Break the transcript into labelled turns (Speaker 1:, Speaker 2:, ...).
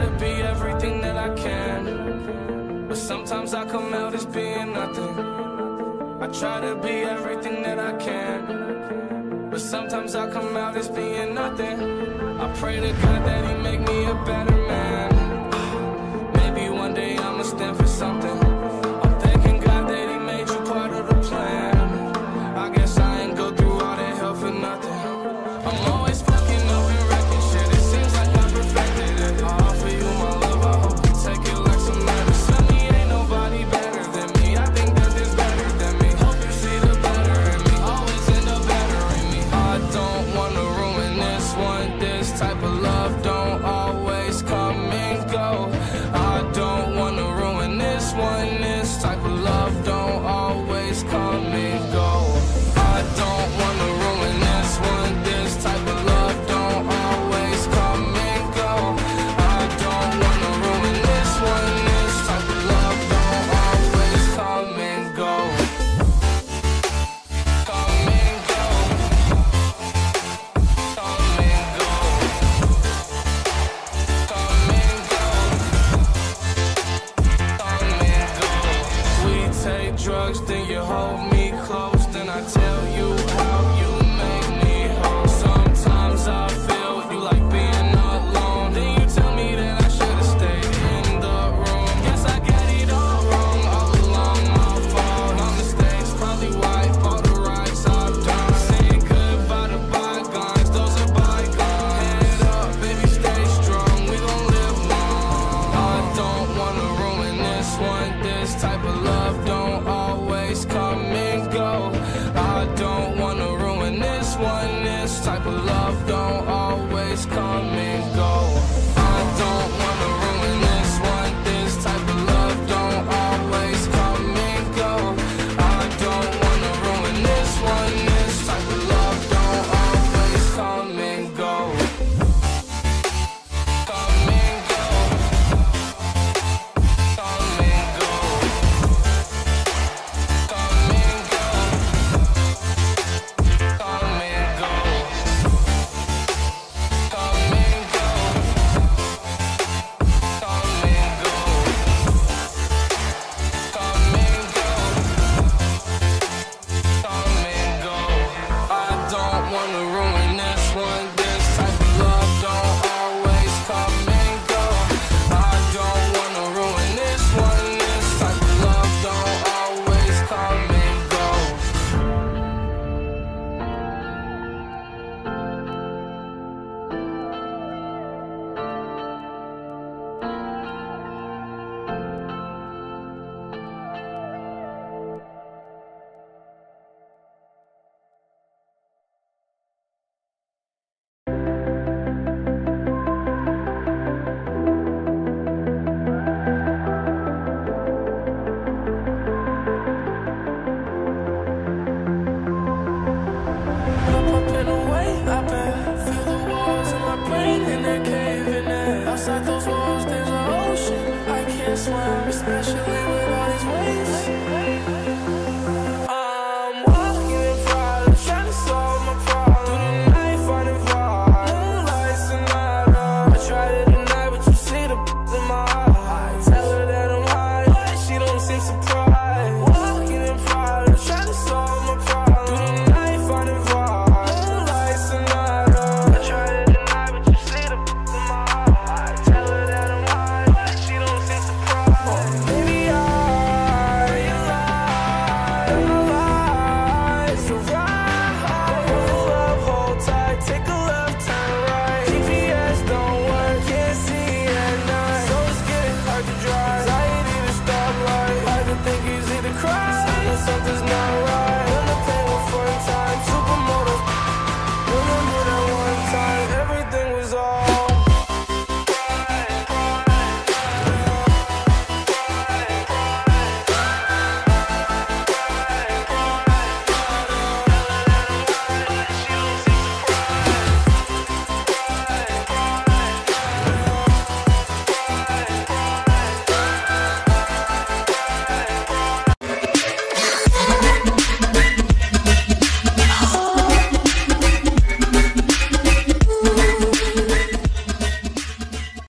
Speaker 1: to be everything that I can. But sometimes I come out as being nothing. I try to be everything that I can. But sometimes I come out as being nothing. I pray to God that He make me a better man. one, this type of love don't always come and go. I bet. Feel the walls in my brain in that cave. in. Outside those walls, there's an ocean. I can't swim, especially. something's not